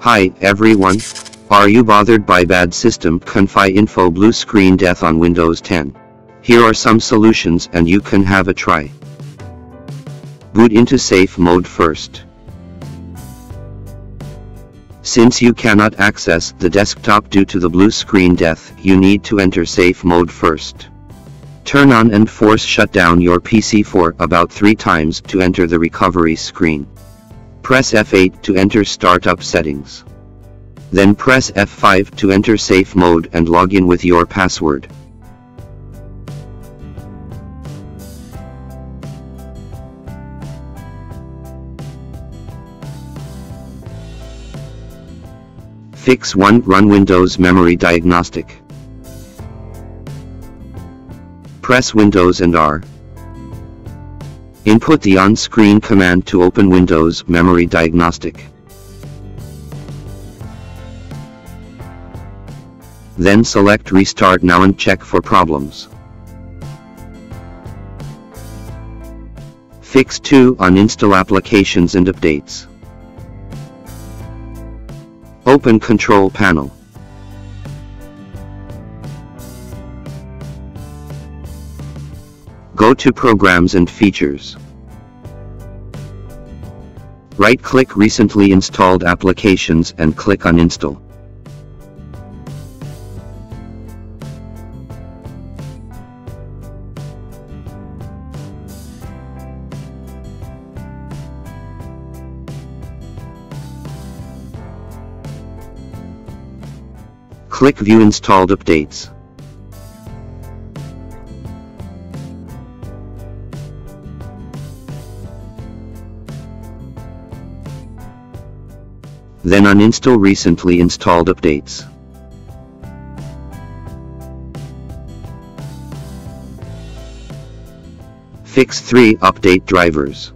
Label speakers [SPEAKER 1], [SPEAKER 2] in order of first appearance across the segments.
[SPEAKER 1] Hi, everyone. Are you bothered by bad system config info blue screen death on Windows 10? Here are some solutions and you can have a try. Boot into safe mode first. Since you cannot access the desktop due to the blue screen death, you need to enter safe mode first. Turn on and force shut down your PC for about 3 times to enter the recovery screen. Press F8 to enter startup settings. Then press F5 to enter safe mode and log in with your password. Fix 1 Run Windows Memory Diagnostic. Press Windows and R. Input the on-screen command to open Windows Memory Diagnostic. Then select Restart Now and check for problems. Fix 2 Uninstall applications and updates. Open Control Panel. Go to Programs and Features. Right-click Recently Installed Applications and click on Install. Click View Installed Updates. Then uninstall recently installed updates. Fix 3 Update drivers.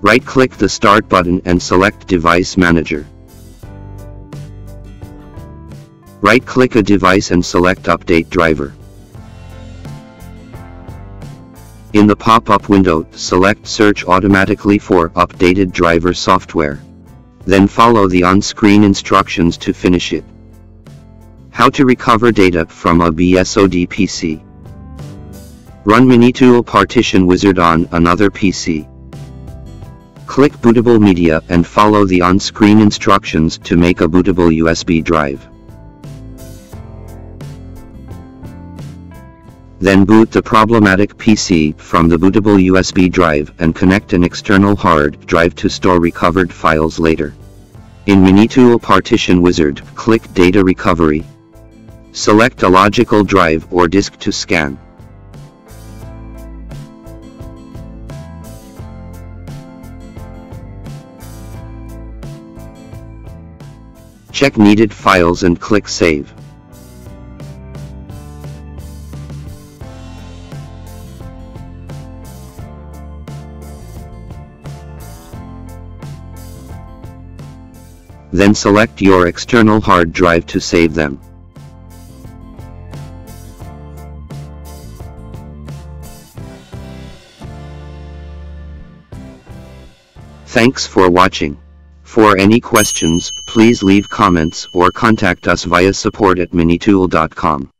[SPEAKER 1] Right-click the Start button and select Device Manager. Right-click a device and select Update driver. In the pop-up window, select Search automatically for updated driver software. Then follow the on-screen instructions to finish it. How to recover data from a BSOD PC. Run Minitool Partition Wizard on another PC. Click Bootable Media and follow the on-screen instructions to make a bootable USB drive. Then boot the problematic PC from the bootable USB drive and connect an external hard drive to store recovered files later. In Minitool Partition Wizard, click Data Recovery. Select a logical drive or disk to scan. Check needed files and click Save. Then select your external hard drive to save them. Thanks for watching. For any questions, please leave comments or contact us via support at minitool.com.